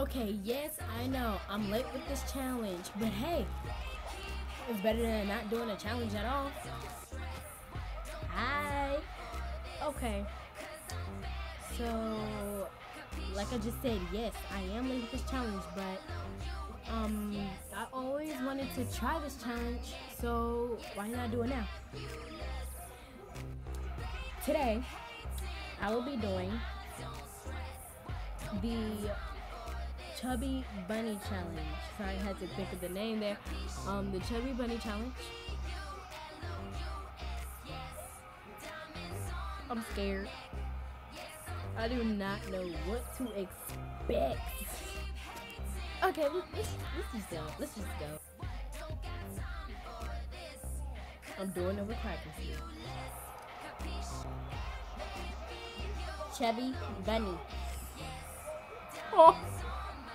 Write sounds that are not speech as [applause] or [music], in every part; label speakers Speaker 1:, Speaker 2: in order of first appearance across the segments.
Speaker 1: Okay, yes, I know. I'm late with this challenge, but hey, it's better than not doing a challenge at all. Hi. Okay. So, like I just said, yes, I am late with this challenge, but um, I always wanted to try this challenge, so why not do it now? Today, I will be doing the Chubby Bunny Challenge. Sorry, I had to think of the name there. Um, the Chubby Bunny Challenge. I'm scared. I do not know what to expect. Okay, let's, let's, just go. Let's just go. I'm doing it with practice. Chubby Bunny. Oh.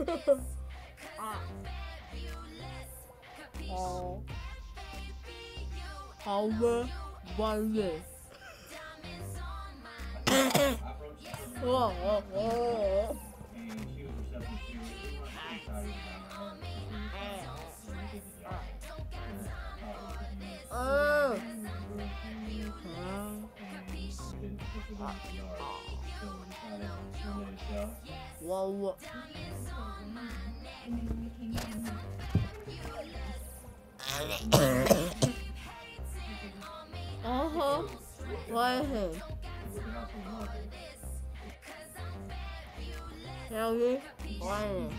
Speaker 1: Bunny. oh. Over Bunny. oh, oh, oh. Oh. Whoa. Uh huh. Right here. Tell me. Right here.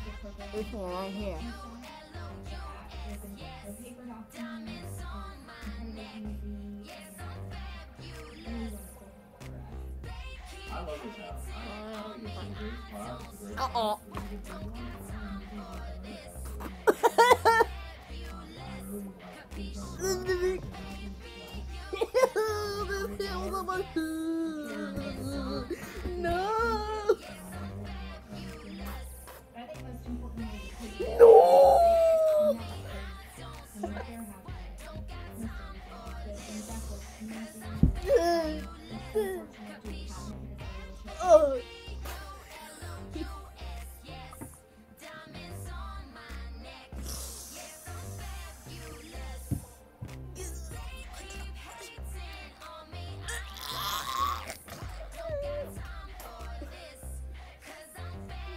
Speaker 1: This one right here. Uh oh.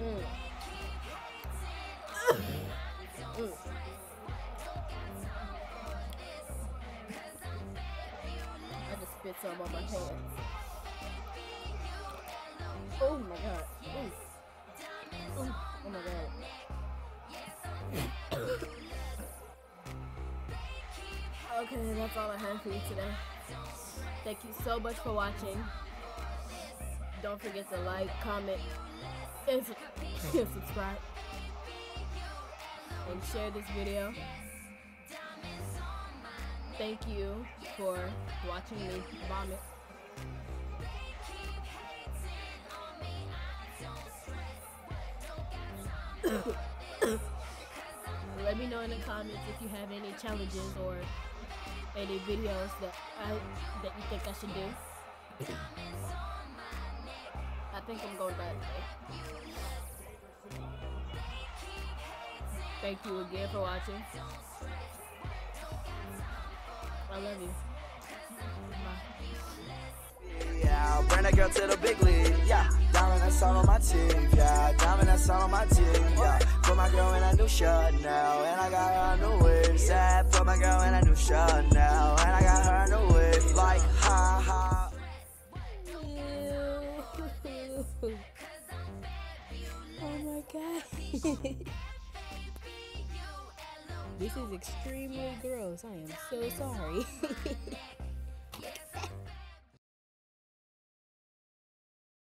Speaker 1: Mm. Mm. I just spit some on my hands. Oh my god. Oh my god. okay, that's all I have for you today. Thank you so much for watching. Don't forget to like, comment, and, [laughs] and subscribe. And share this video. Thank you for watching me vomit. [coughs] Let me know in the comments if you have any challenges or any videos that I that you think I should do. I think I'm going way. Thank you again for watching. I love you.
Speaker 2: Yeah. Bring that girl to the big league, yeah. Diamond that's all on my teeth, yeah. Diamond that's all on my teeth, yeah. Put my girl in a new shirt now, and I got her a new wig. Sad, put my girl in a new shirt now,
Speaker 1: this is extremely gross. I am so sorry. [laughs]